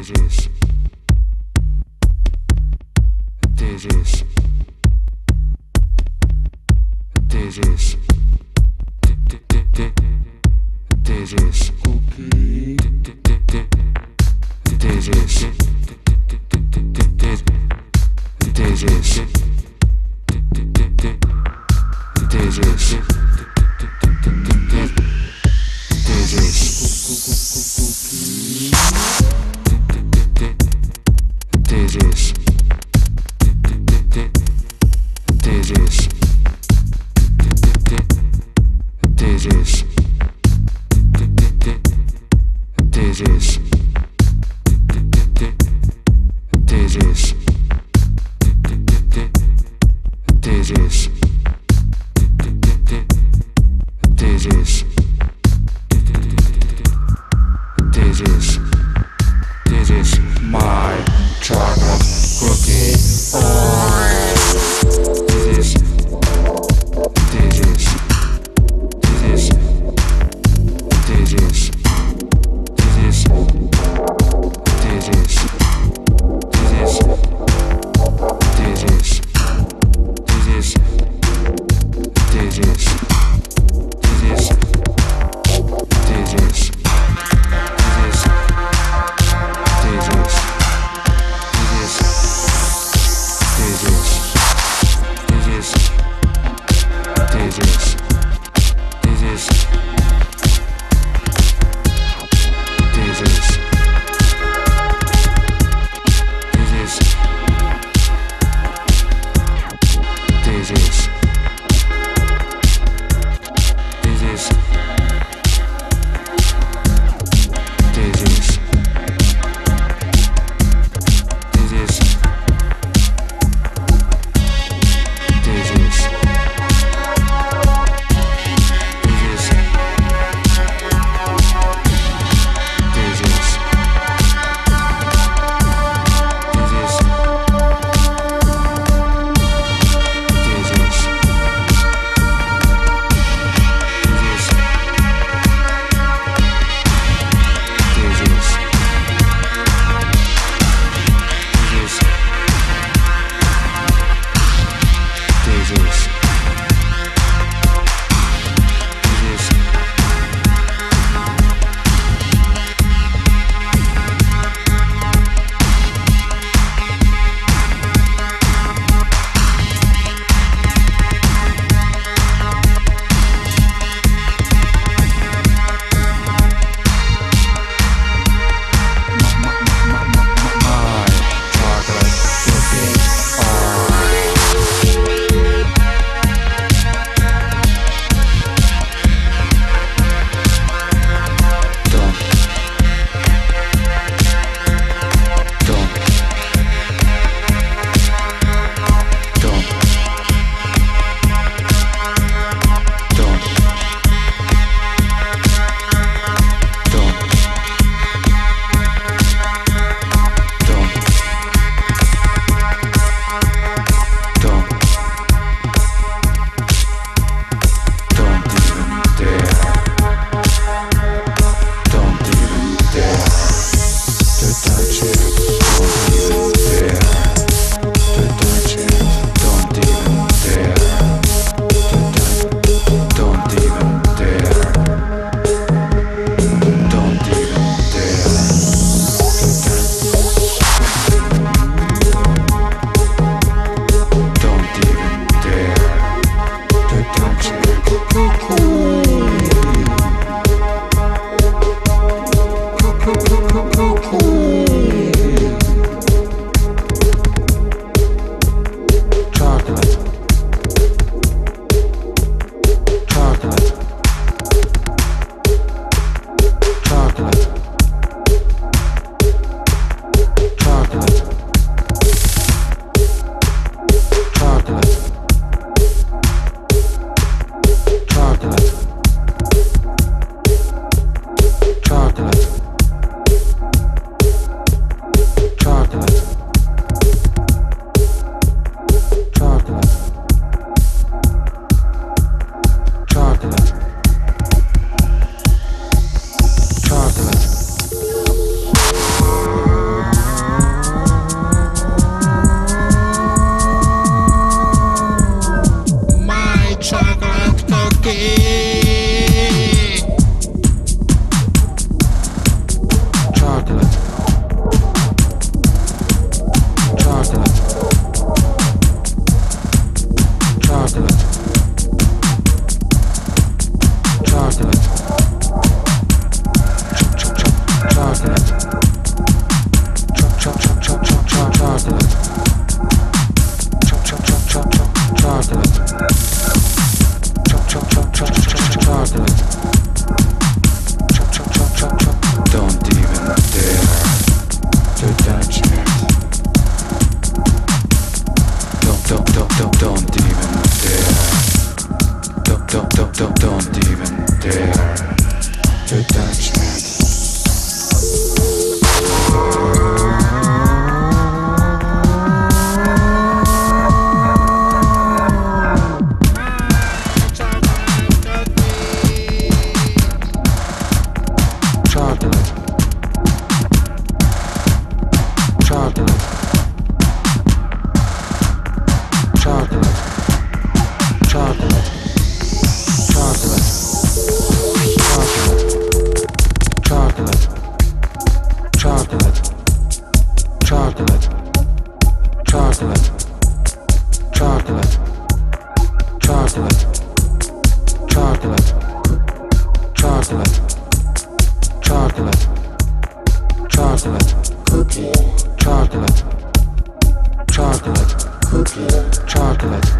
Digis. Digis. Digis. Digis. Digis. Digis. Digis. Digis. Peace. esqueça. don't even dare. Don't, don't, don't, don't, don't even dare to touch me. chocolate, chocolate, chocolate, chocolate, chocolate, chocolate, chocolate, cookie, chocolate, chocolate, cookie, chocolate.